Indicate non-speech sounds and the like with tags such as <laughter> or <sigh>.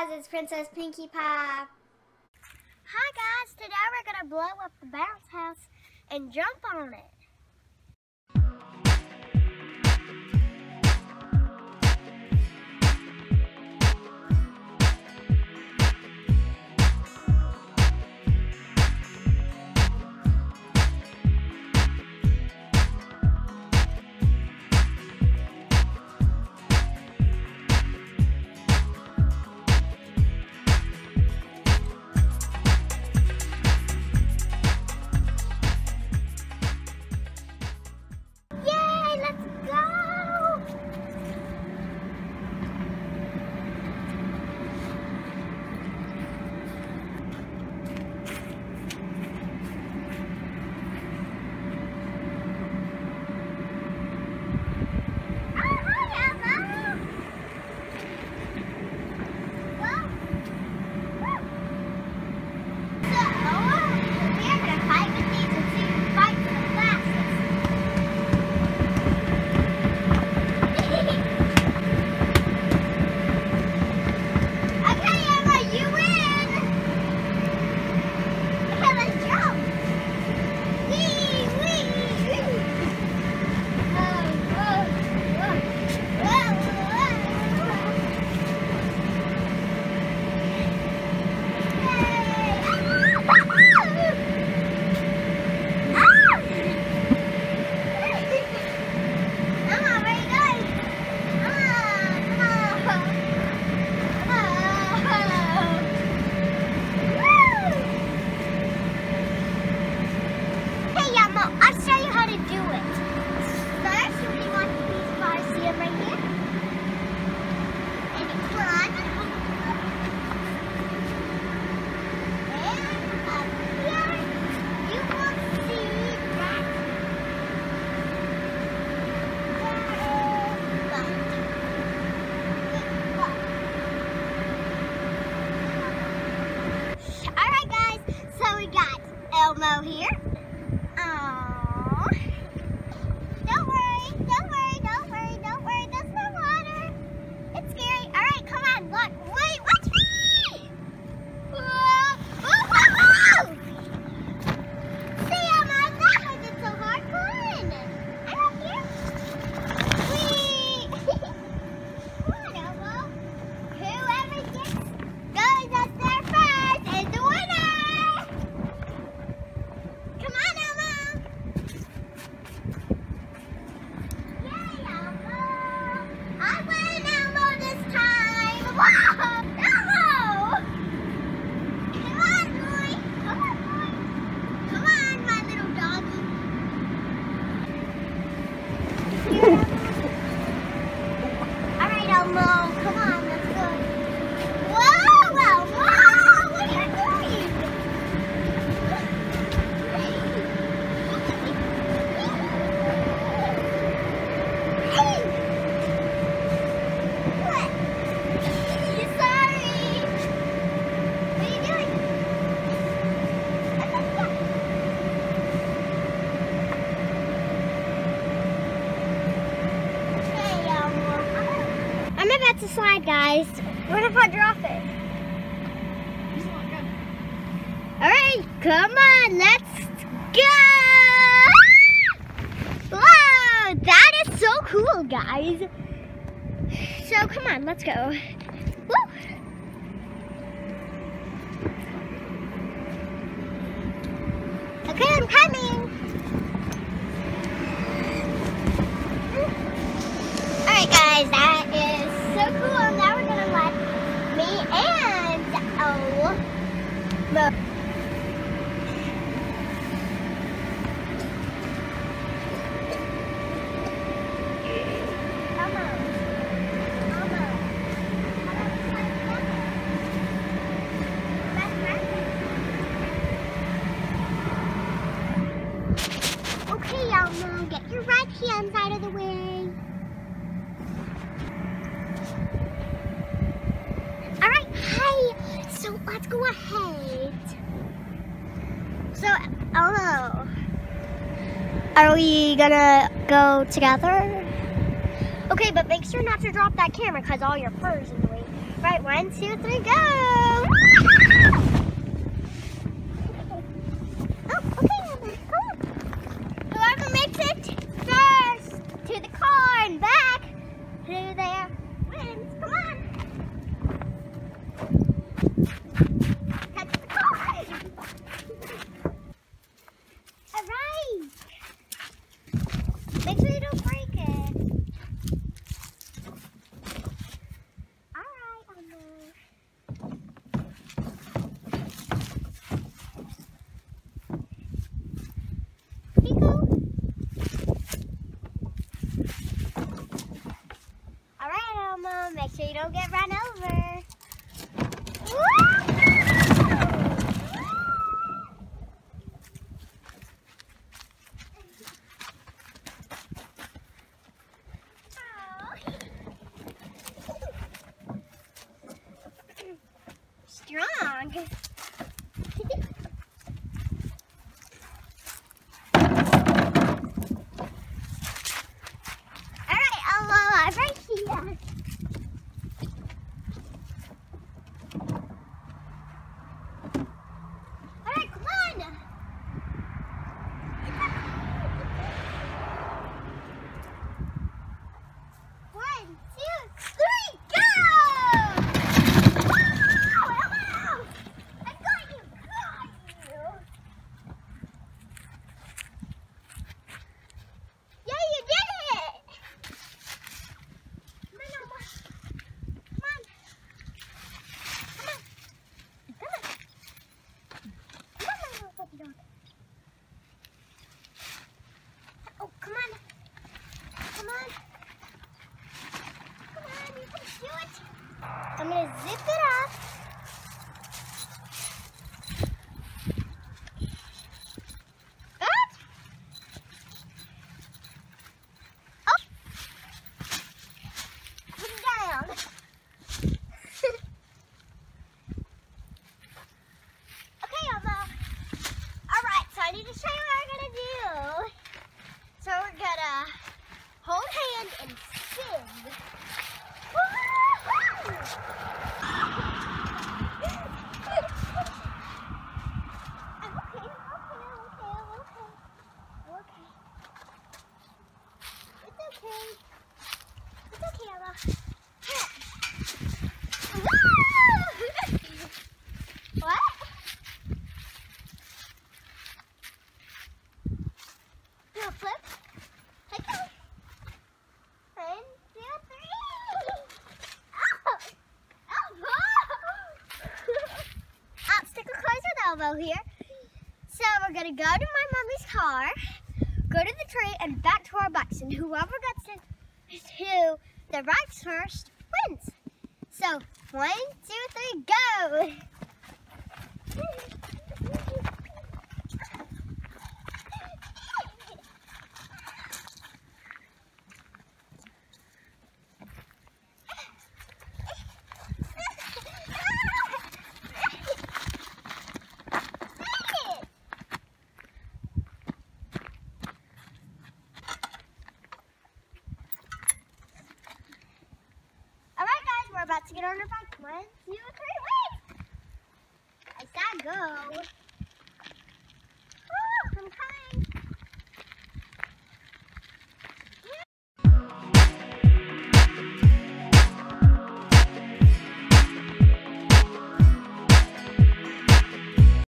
guys, it's Princess Pinkie Pie. Hi guys, today we're gonna blow up the bounce house and jump on it. To slide, guys. What if I drop it? All right, come on, let's go! Whoa, that is so cool, guys. So come on, let's go. Woo! Okay, I'm coming. Alright guys, right hand of the way. All right, hey, so let's go ahead. So, hello. Are we gonna go together? Okay, but make sure not to drop that camera because all your fur's in the way. Right, one, two, three, go! <laughs> Make sure you don't break it. Alright, Elmo. Alright, Elmo, make sure you don't get run over. Woo! on. okay. It's okay, Ella. what? Do a flip. Okay. One, two, three. Oh. Elbow here. So we're gonna go to my mommy's car go to the tree and back to our box and whoever got who the right first wins. So, one, two, three, go! <laughs> go. Oh, I'm coming.